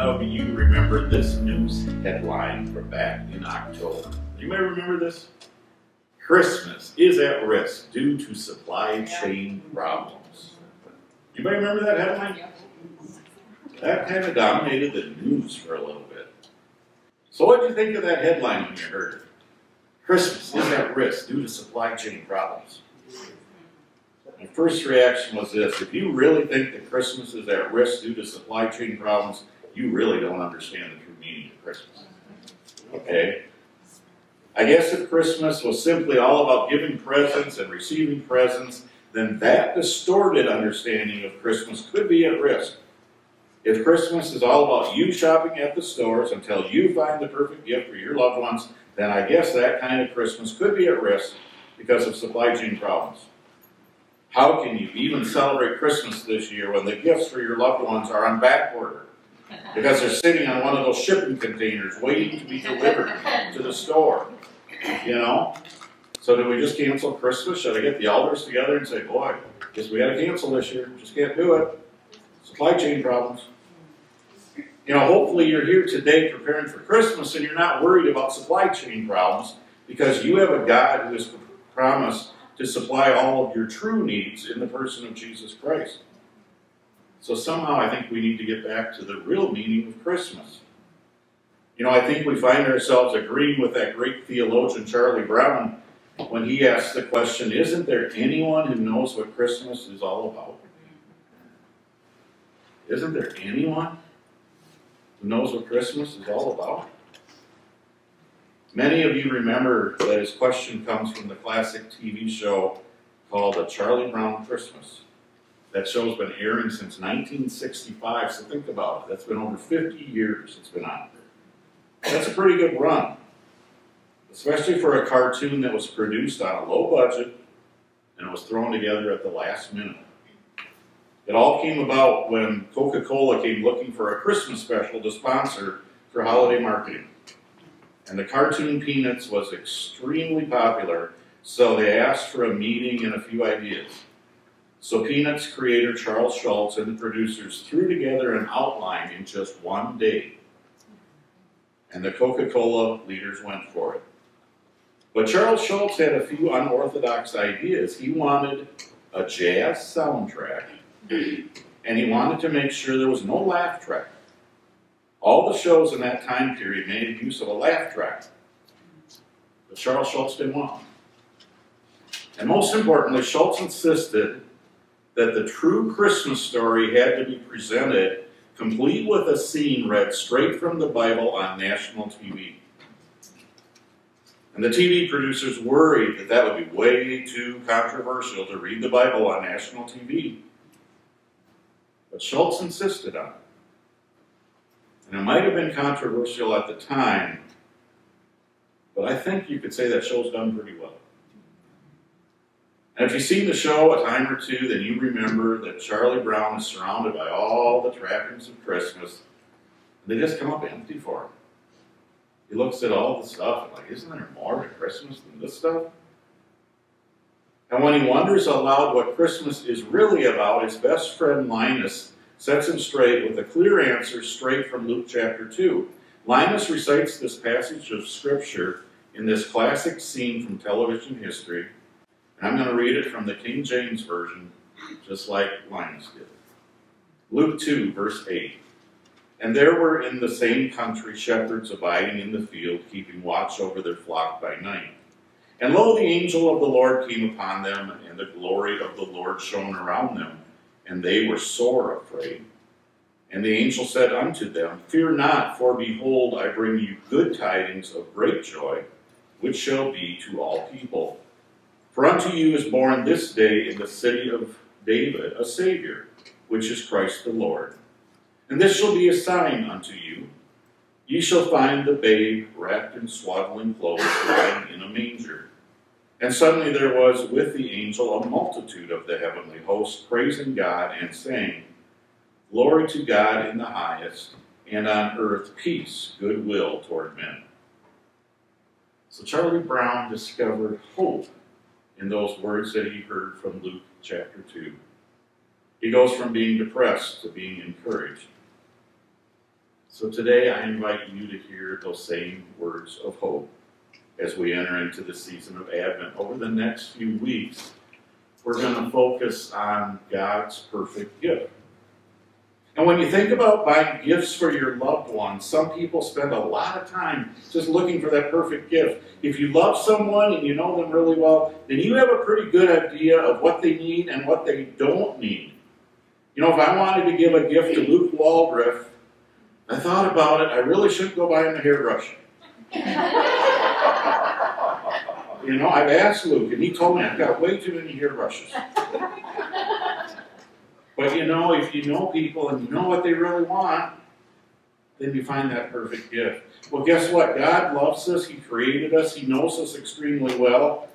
of you remember this news headline from back in October? You may remember this. Christmas is at risk due to supply chain problems. You may remember that headline? That kind of dominated the news for a little bit. So, what did you think of that headline when you heard it? Christmas is at risk due to supply chain problems. My first reaction was this if you really think that Christmas is at risk due to supply chain problems, you really don't understand the true meaning of Christmas. Okay? I guess if Christmas was simply all about giving presents and receiving presents, then that distorted understanding of Christmas could be at risk. If Christmas is all about you shopping at the stores until you find the perfect gift for your loved ones, then I guess that kind of Christmas could be at risk because of supply chain problems. How can you even celebrate Christmas this year when the gifts for your loved ones are on back order? Because they're sitting on one of those shipping containers waiting to be delivered to the store. You know? So did we just cancel Christmas? Should I get the elders together and say, boy, guess we gotta cancel this year. Just can't do it. Supply chain problems. You know, hopefully you're here today preparing for Christmas and you're not worried about supply chain problems because you have a God who has promised to supply all of your true needs in the person of Jesus Christ. So somehow I think we need to get back to the real meaning of Christmas. You know, I think we find ourselves agreeing with that great theologian Charlie Brown when he asks the question Isn't there anyone who knows what Christmas is all about? Isn't there anyone who knows what Christmas is all about? Many of you remember that his question comes from the classic TV show called A Charlie Brown Christmas. That show's been airing since 1965, so think about it. That's been over 50 years it's been on. That's a pretty good run, especially for a cartoon that was produced on a low budget and it was thrown together at the last minute. It all came about when Coca Cola came looking for a Christmas special to sponsor for holiday marketing. And the cartoon Peanuts was extremely popular, so they asked for a meeting and a few ideas. So Peanuts creator Charles Schulz and the producers threw together an outline in just one day. And the Coca-Cola leaders went for it. But Charles Schulz had a few unorthodox ideas. He wanted a jazz soundtrack, and he wanted to make sure there was no laugh track. All the shows in that time period made use of a laugh track. But Charles Schulz didn't want And most importantly, Schulz insisted that the true Christmas story had to be presented complete with a scene read straight from the Bible on national TV. And the TV producers worried that that would be way too controversial to read the Bible on national TV. But Schulz insisted on it. And it might have been controversial at the time, but I think you could say that Schulz done pretty well. And if you've seen the show a time or two, then you remember that Charlie Brown is surrounded by all the trappings of Christmas. And they just come up empty for him. He looks at all the stuff and like, isn't there more to Christmas than this stuff? And when he wonders aloud what Christmas is really about, his best friend Linus sets him straight with a clear answer straight from Luke chapter 2. Linus recites this passage of Scripture in this classic scene from television history. And I'm going to read it from the King James Version, just like Linus did. Luke 2, verse 8. And there were in the same country shepherds abiding in the field, keeping watch over their flock by night. And lo, the angel of the Lord came upon them, and the glory of the Lord shone around them and they were sore afraid. And the angel said unto them, Fear not, for behold, I bring you good tidings of great joy, which shall be to all people. For unto you is born this day in the city of David a Savior, which is Christ the Lord. And this shall be a sign unto you. Ye shall find the babe wrapped in swaddling clothes, lying in a manger. And suddenly there was with the angel a multitude of the heavenly host praising God and saying, Glory to God in the highest, and on earth peace, goodwill toward men. So Charlie Brown discovered hope in those words that he heard from Luke chapter 2. He goes from being depressed to being encouraged. So today I invite you to hear those same words of hope as we enter into the season of Advent. Over the next few weeks, we're going to focus on God's perfect gift. And when you think about buying gifts for your loved ones, some people spend a lot of time just looking for that perfect gift. If you love someone and you know them really well, then you have a pretty good idea of what they need and what they don't need. You know, if I wanted to give a gift to Luke Waldriff, I thought about it. I really shouldn't go buy him a hairbrush. you know, I've asked Luke, and he told me I've got way too many hairbrushes. but you know, if you know people and you know what they really want, then you find that perfect gift. Well, guess what? God loves us. He created us. He knows us extremely well.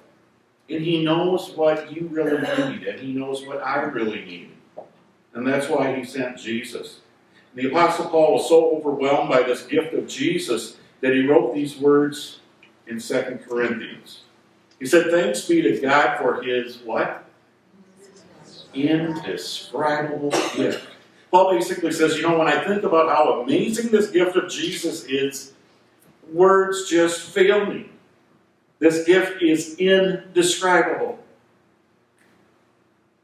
And He knows what you really need, and He knows what I really need. And that's why He sent Jesus. The Apostle Paul was so overwhelmed by this gift of Jesus that he wrote these words in 2 Corinthians. He said, Thanks be to God for his what? Indescribable gift. Paul basically says, you know, when I think about how amazing this gift of Jesus is, words just fail me. This gift is indescribable.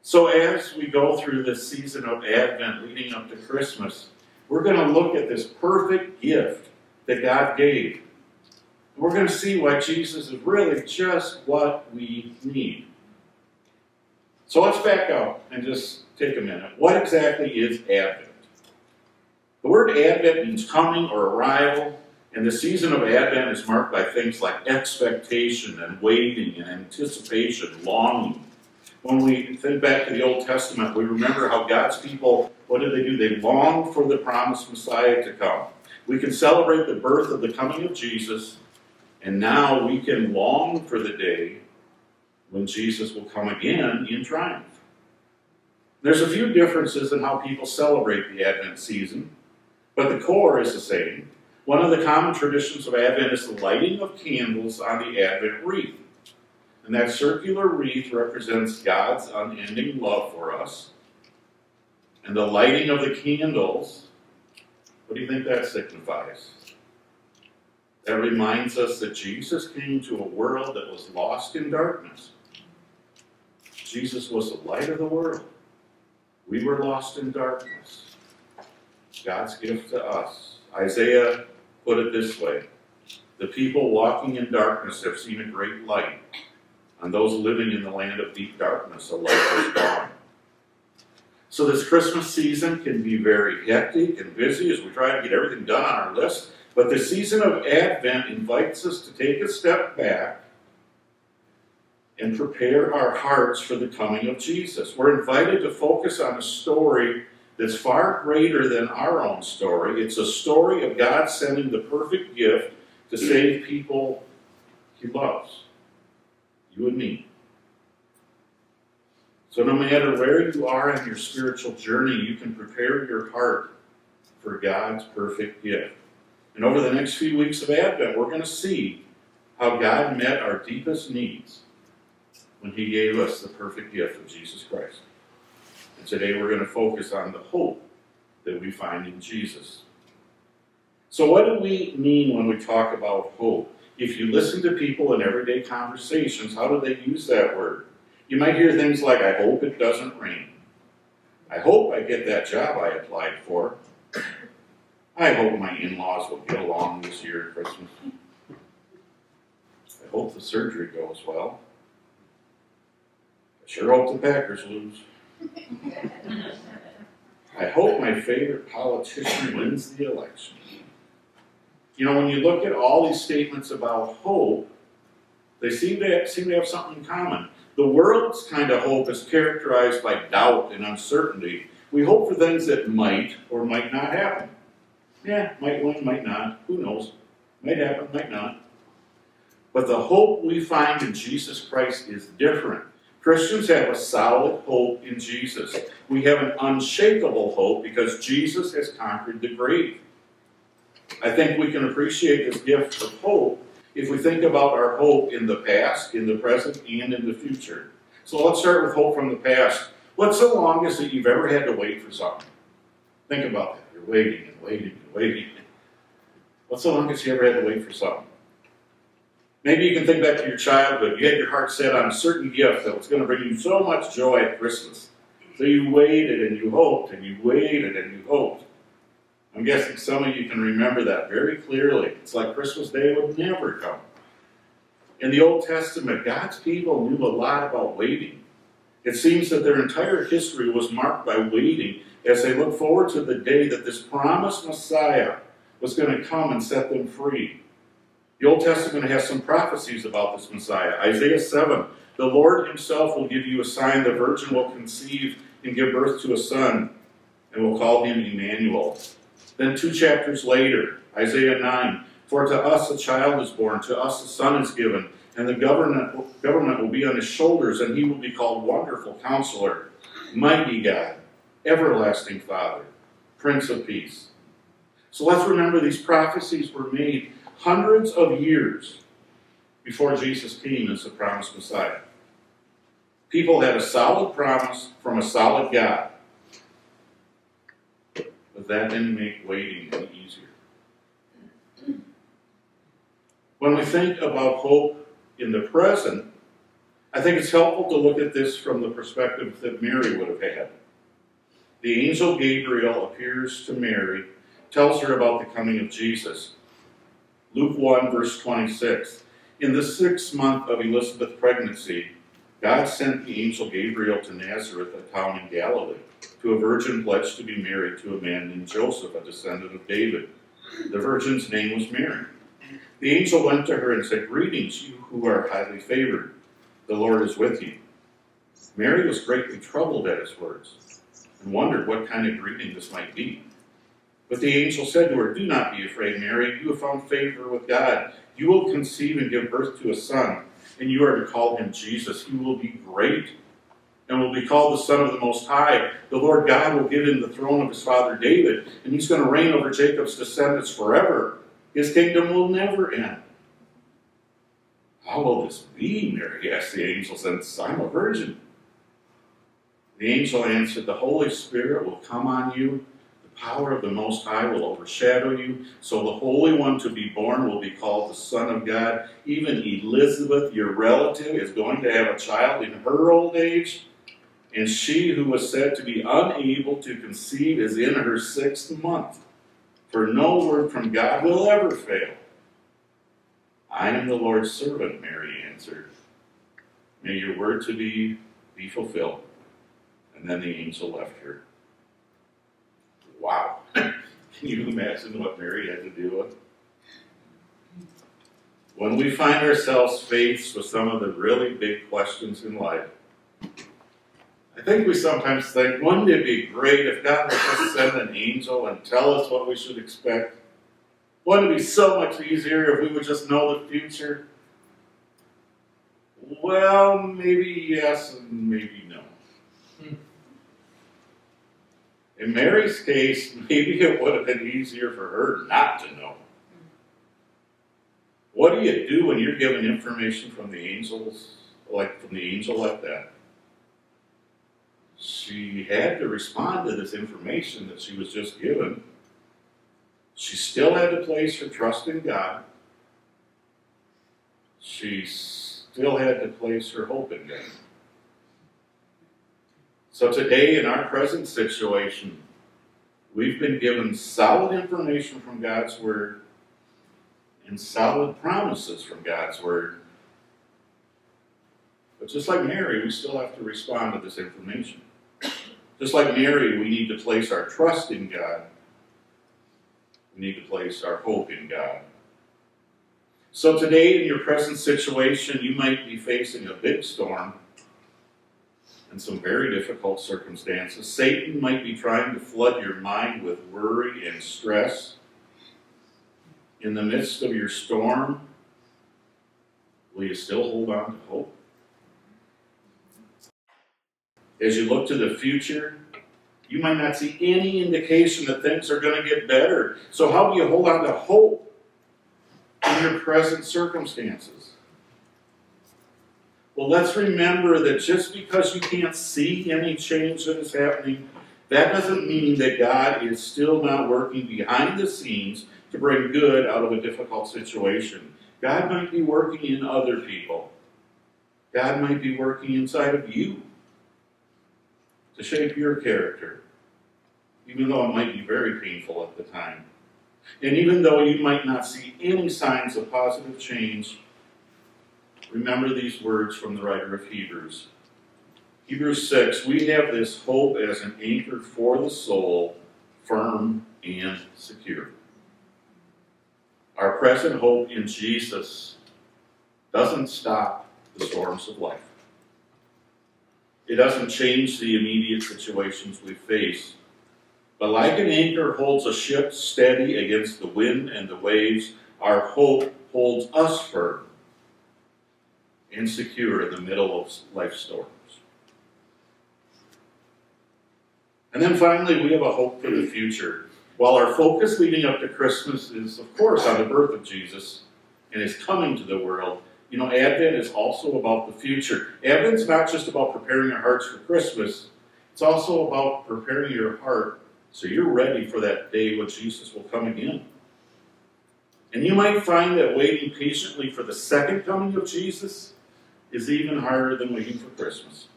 So, as we go through this season of Advent leading up to Christmas, we're going to look at this perfect gift that God gave. We're going to see why Jesus is really just what we need. So let's back up and just take a minute. What exactly is Advent? The word Advent means coming or arrival, and the season of Advent is marked by things like expectation and waiting and anticipation, longing. When we think back to the Old Testament, we remember how God's people what did they do? They longed for the promised Messiah to come. We can celebrate the birth of the coming of Jesus, and now we can long for the day when Jesus will come again in triumph. There's a few differences in how people celebrate the Advent season, but the core is the same. One of the common traditions of Advent is the lighting of candles on the Advent wreath. And that circular wreath represents God's unending love for us and the lighting of the candles, what do you think that signifies? That reminds us that Jesus came to a world that was lost in darkness. Jesus was the light of the world. We were lost in darkness. God's gift to us. Isaiah put it this way The people walking in darkness have seen a great light. On those living in the land of deep darkness, a light has dawned. So this Christmas season can be very hectic and busy as we try to get everything done on our list. But the season of Advent invites us to take a step back and prepare our hearts for the coming of Jesus. We're invited to focus on a story that's far greater than our own story. It's a story of God sending the perfect gift to save people he loves. You and me. So, no matter where you are in your spiritual journey, you can prepare your heart for God's perfect gift. And over the next few weeks of Advent, we're going to see how God met our deepest needs when He gave us the perfect gift of Jesus Christ. And today we're going to focus on the hope that we find in Jesus. So, what do we mean when we talk about hope? If you listen to people in everyday conversations, how do they use that word? You might hear things like, I hope it doesn't rain. I hope I get that job I applied for. I hope my in laws will get along this year at Christmas. I hope the surgery goes well. Sure hope the Packers lose. I hope my favorite politician wins the election. You know, when you look at all these statements about hope, they seem to have, seem to have something in common. The world's kind of hope is characterized by doubt and uncertainty. We hope for things that might or might not happen. Yeah, might win, might not. Who knows? Might happen, might not. But the hope we find in Jesus Christ is different. Christians have a solid hope in Jesus. We have an unshakable hope because Jesus has conquered the grave. I think we can appreciate this gift of hope if we think about our hope in the past, in the present, and in the future. So let's start with hope from the past. What's the longest that you've ever had to wait for something? Think about that. You're waiting and waiting and waiting. What's the longest you ever had to wait for something? Maybe you can think back to your childhood. You had your heart set on a certain gift that was going to bring you so much joy at Christmas. So you waited and you hoped and you waited and you hoped. I'm guessing some of you can remember that very clearly. It's like Christmas Day would never come. In the Old Testament, God's people knew a lot about waiting. It seems that their entire history was marked by waiting as they looked forward to the day that this promised Messiah was going to come and set them free. The Old Testament has some prophecies about this Messiah. Isaiah 7 The Lord Himself will give you a sign, the virgin will conceive and give birth to a son, and will call him Emmanuel. Then, two chapters later, Isaiah 9 For to us a child is born, to us a son is given, and the government, government will be on his shoulders, and he will be called Wonderful Counselor, Mighty God, Everlasting Father, Prince of Peace. So let's remember these prophecies were made hundreds of years before Jesus came as the promised Messiah. People had a solid promise from a solid God. But that didn't make waiting any easier. When we think about hope in the present, I think it's helpful to look at this from the perspective that Mary would have had. The angel Gabriel appears to Mary, tells her about the coming of Jesus, Luke 1, verse 26. In the sixth month of Elizabeth's pregnancy, God sent the angel Gabriel to Nazareth, a town in Galilee, to a virgin pledged to be married to a man named Joseph, a descendant of David. The virgin's name was Mary. The angel went to her and said, Greetings, you who are highly favored. The Lord is with you. Mary was greatly troubled at his words and wondered what kind of greeting this might be. But the angel said to her, Do not be afraid, Mary. You have found favor with God. You will conceive and give birth to a son, and you are to call him Jesus. He will be great and will be called the Son of the Most High. The Lord God will give him the throne of his father David, and he's going to reign over Jacob's descendants forever. His kingdom will never end. How will this be, Mary asked the angel, since I'm a virgin? The angel answered, The Holy Spirit will come on you power of the Most High will overshadow you. So the Holy One to be born will be called the Son of God. Even Elizabeth, your relative, is going to have a child in her old age. And she who was said to be unable to conceive is in her sixth month. For no word from God will ever fail. I am the Lord's servant, Mary answered. May your word to be be fulfilled. And then the angel left her. Wow. Can you imagine what Mary had to deal with? When we find ourselves faced with some of the really big questions in life, I think we sometimes think, wouldn't it be great if God would just send an angel and tell us what we should expect? Wouldn't it be so much easier if we would just know the future? Well, maybe yes and maybe no. In Mary's case, maybe it would have been easier for her not to know. What do you do when you're given information from the angels, like from the angel like that? She had to respond to this information that she was just given. She still had to place her trust in God. She still had to place her hope in God. So today, in our present situation, we've been given solid information from God's Word and solid promises from God's Word. But just like Mary, we still have to respond to this information. Just like Mary, we need to place our trust in God. We need to place our hope in God. So today, in your present situation, you might be facing a big storm and some very difficult circumstances. Satan might be trying to flood your mind with worry and stress. In the midst of your storm, will you still hold on to hope? As you look to the future, you might not see any indication that things are going to get better. So, how do you hold on to hope in your present circumstances? Well, let's remember that just because you can't see any change that is happening That doesn't mean that God is still not working behind the scenes to bring good out of a difficult situation. God might be working in other people. God might be working inside of you to shape your character, even though it might be very painful at the time. And even though you might not see any signs of positive change, remember these words from the writer of Hebrews. Hebrews 6 We have this hope as an anchor for the soul, firm and secure. Our present hope in Jesus doesn't stop the storms of life. It doesn't change the immediate situations we face. But like an anchor holds a ship steady against the wind and the waves, our hope holds us firm and secure in the middle of life storms. And then finally, we have a hope for the future. While our focus leading up to Christmas is, of course, on the birth of Jesus and his coming to the world, you know, Advent is also about the future. Advent's not just about preparing our hearts for Christmas, it's also about preparing your heart so you're ready for that day when Jesus will come again. And you might find that waiting patiently for the second coming of Jesus is even harder than waiting for Christmas.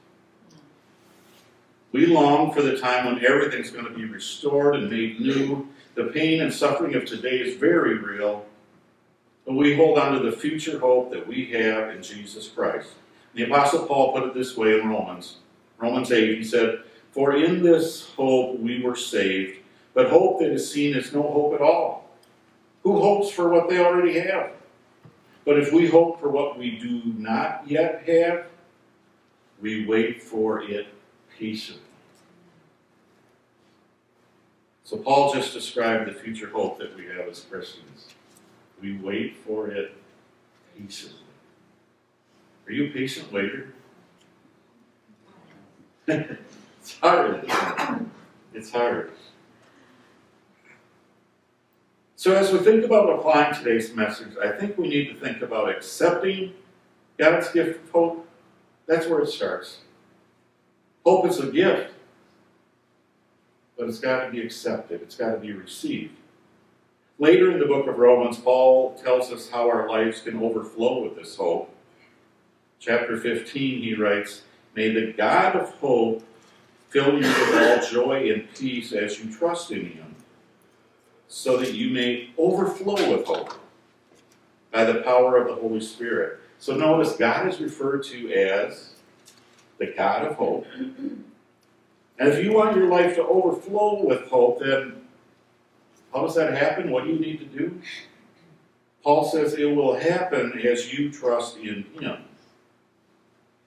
We long for the time when everything's going to be restored and made new. The pain and suffering of today is very real, but we hold on to the future hope that we have in Jesus Christ. The Apostle Paul put it this way in Romans. Romans 8, he said, For in this hope we were saved, but hope that is seen is no hope at all. Who hopes for what they already have? But if we hope for what we do not yet have, we wait for it patiently. So Paul just described the future hope that we have as Christians. We wait for it patiently. Are you a patient waiter? it's hard. It's hard. So as we think about applying today's message, I think we need to think about accepting God's gift of hope. That's where it starts. Hope is a gift but it's got to be accepted, it's got to be received. Later in the book of Romans, Paul tells us how our lives can overflow with this hope. Chapter 15, he writes, May the God of hope fill you with all joy and peace as you trust in him, so that you may overflow with hope by the power of the Holy Spirit. So notice, God is referred to as the God of hope. And if you want your life to overflow with hope, then how does that happen? What do you need to do? Paul says it will happen as you trust in Him.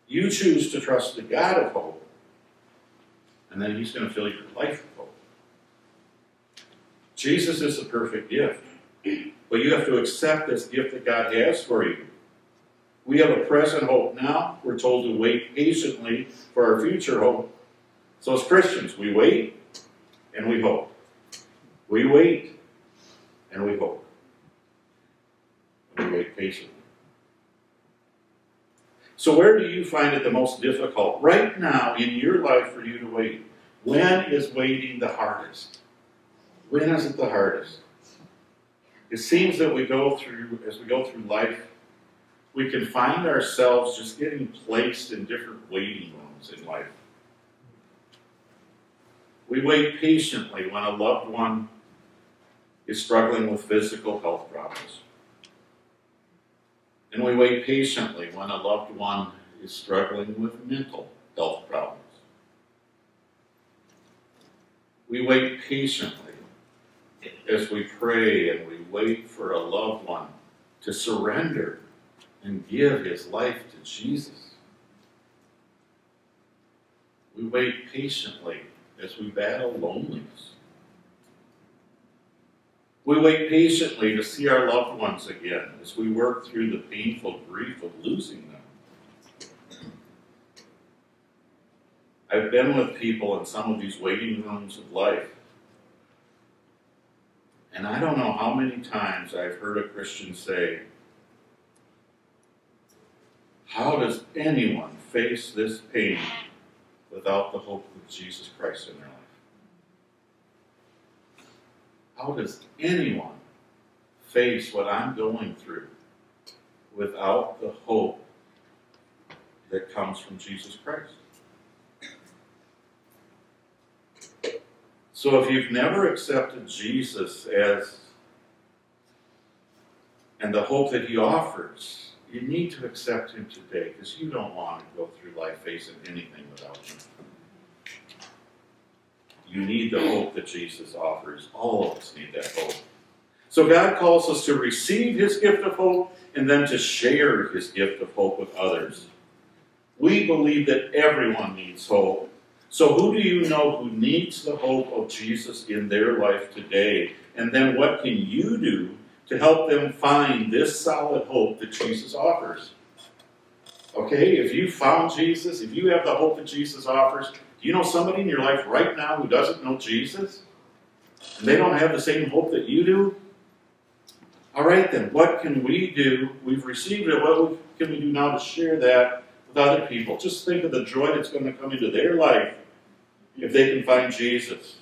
You choose to trust the God of hope, and then He's going to fill your life. Jesus is the perfect gift, but you have to accept this gift that God has for you. We have a present hope now. We're told to wait patiently for our future hope. So as Christians, we wait and we hope. We wait and we hope. We wait patiently. So where do you find it the most difficult right now in your life for you to wait? When is waiting the hardest? When is it the hardest? It seems that we go through, as we go through life, we can find ourselves just getting placed in different waiting rooms in life. We wait patiently when a loved one is struggling with physical health problems. And we wait patiently when a loved one is struggling with mental health problems. We wait patiently as we pray and we wait for a loved one to surrender and give his life to Jesus. We wait patiently as we battle loneliness. We wait patiently to see our loved ones again as we work through the painful grief of losing them. I've been with people in some of these waiting rooms of life, and I don't know how many times I've heard a Christian say, How does anyone face this pain without the hope of Jesus Christ in their life? How does anyone face what I'm going through without the hope that comes from Jesus Christ? So if you've never accepted Jesus as and the hope that he offers, you need to accept him today because you don't want to go through life facing anything without him. You need the hope that Jesus offers. All of us need that hope. So God calls us to receive his gift of hope and then to share his gift of hope with others. We believe that everyone needs hope. So, who do you know who needs the hope of Jesus in their life today? And then, what can you do to help them find this solid hope that Jesus offers? Okay, if you found Jesus, if you have the hope that Jesus offers, do you know somebody in your life right now who doesn't know Jesus? And they don't have the same hope that you do? All right, then, what can we do? We've received it. What can we do now to share that other people? Just think of the joy that's going to come into their life if they can find Jesus.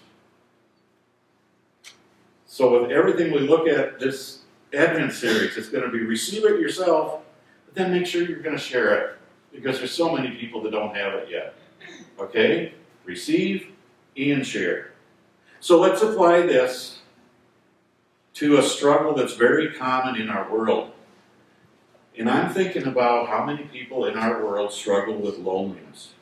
So, with everything we look at this Advent series, it's going to be receive it yourself, but then make sure you're going to share it because there's so many people that don't have it yet. Okay? Receive and share. So, let's apply this to a struggle that's very common in our world. And I'm thinking about how many people in our world struggle with loneliness.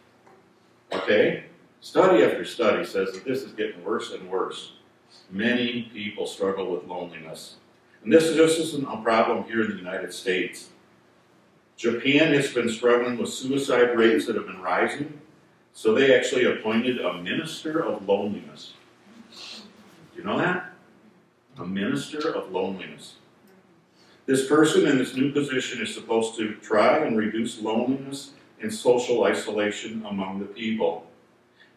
Okay? Study after study says that this is getting worse and worse. Many people struggle with loneliness. And this just isn't a problem here in the United States. Japan has been struggling with suicide rates that have been rising, so they actually appointed a minister of loneliness. Do you know that? A minister of loneliness. This person in this new position is supposed to try and reduce loneliness and social isolation among the people.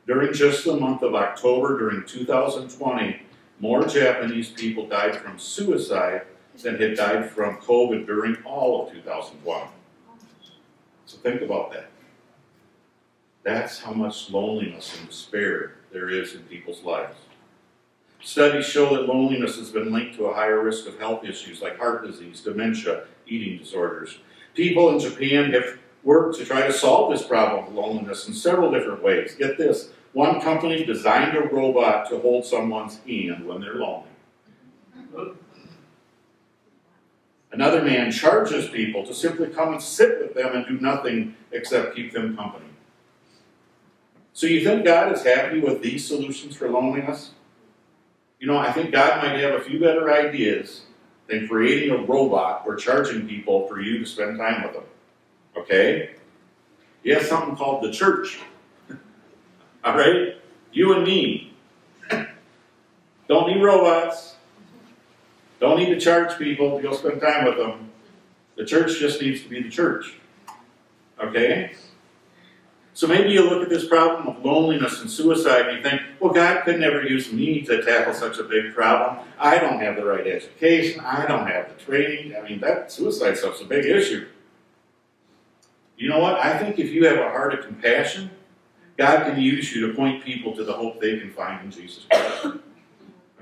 During just the month of October during 2020, more Japanese people died from suicide than had died from COVID during all of 2020. So think about that. That's how much loneliness and despair there is in people's lives. Studies show that loneliness has been linked to a higher risk of health issues like heart disease, dementia, eating disorders. People in Japan have worked to try to solve this problem of loneliness in several different ways. Get this one company designed a robot to hold someone's hand when they're lonely. Another man charges people to simply come and sit with them and do nothing except keep them company. So you think God is happy with these solutions for loneliness? You know, I think God might have a few better ideas than creating a robot or charging people for you to spend time with them. Okay? He has something called the church. All right? You and me. Don't need robots. Don't need to charge people to go spend time with them. The church just needs to be the church. Okay? So maybe you look at this problem of loneliness and suicide and you think, well, God could never use me to tackle such a big problem. I don't have the right education. I don't have the training. I mean, that suicide stuff's a big issue. You know what? I think if you have a heart of compassion, God can use you to point people to the hope they can find in Jesus Christ.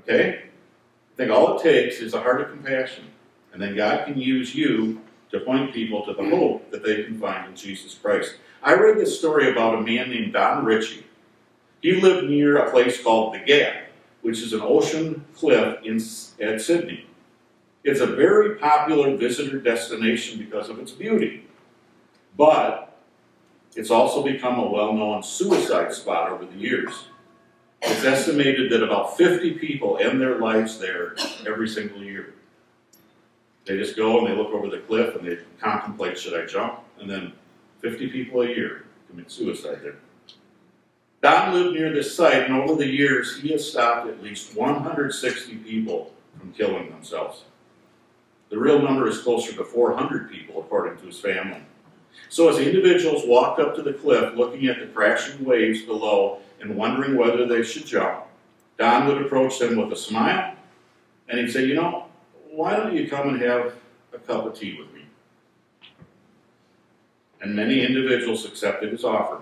Okay? I think all it takes is a heart of compassion. And then God can use you to point people to the hope that they can find in Jesus Christ. I read this story about a man named Don Ritchie. He lived near a place called The Gap, which is an ocean cliff in, at Sydney. It's a very popular visitor destination because of its beauty. But it's also become a well-known suicide spot over the years. It's estimated that about 50 people end their lives there every single year. They just go and they look over the cliff and they contemplate, should I jump? And then 50 people a year commit suicide there. Don lived near this site, and over the years, he has stopped at least 160 people from killing themselves. The real number is closer to 400 people, according to his family. So as individuals walked up to the cliff, looking at the crashing waves below and wondering whether they should jump, Don would approach them with a smile, and he'd say, you know, why don't you come and have a cup of tea with me? And many individuals accepted his offer.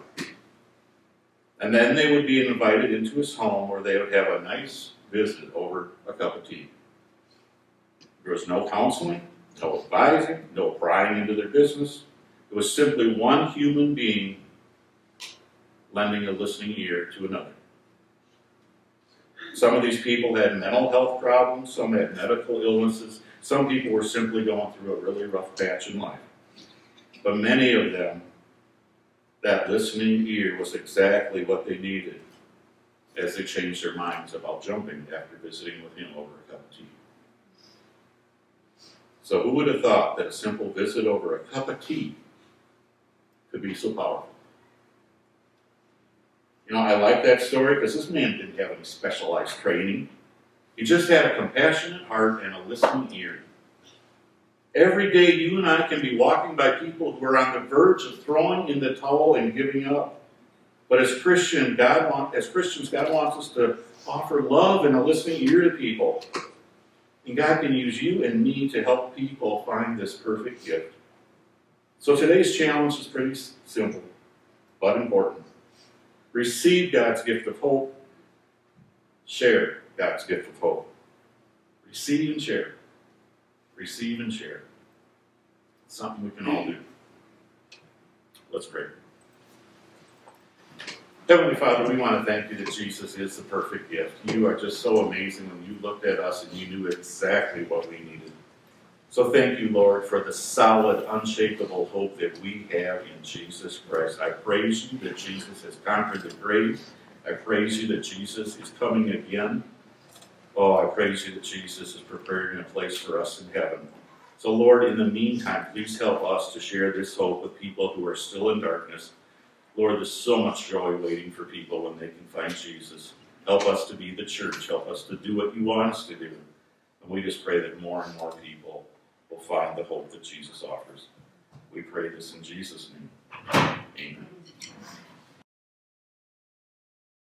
And then they would be invited into his home where they would have a nice visit over a cup of tea. There was no counseling, no advising, no prying into their business. It was simply one human being lending a listening ear to another. Some of these people had mental health problems, some had medical illnesses, some people were simply going through a really rough patch in life. But many of them, that listening ear was exactly what they needed as they changed their minds about jumping after visiting with him over a cup of tea. So, who would have thought that a simple visit over a cup of tea could be so powerful? Know, I like that story because this man didn't have any specialized training. He just had a compassionate heart and a listening ear. Every day, you and I can be walking by people who are on the verge of throwing in the towel and giving up. But as Christian, God want, as Christians, God wants us to offer love and a listening ear to people. And God can use you and me to help people find this perfect gift. So today's challenge is pretty simple, but important. Receive God's gift of hope. Share God's gift of hope. Receive and share. Receive and share. It's something we can all do. Let's pray. Heavenly Father, we want to thank you that Jesus is the perfect gift. You are just so amazing when you looked at us and you knew exactly what we needed. So thank you, Lord, for the solid, unshakable hope that we have in Jesus Christ. I praise you that Jesus has conquered the grave. I praise you that Jesus is coming again. Oh, I praise you that Jesus is preparing a place for us in heaven. So, Lord, in the meantime, please help us to share this hope with people who are still in darkness Lord, there's so much joy waiting for people when they can find Jesus. Help us to be the church. Help us to do what you want us to do. And we just pray that more and more people will find the hope that Jesus offers. We pray this in Jesus' name. Amen.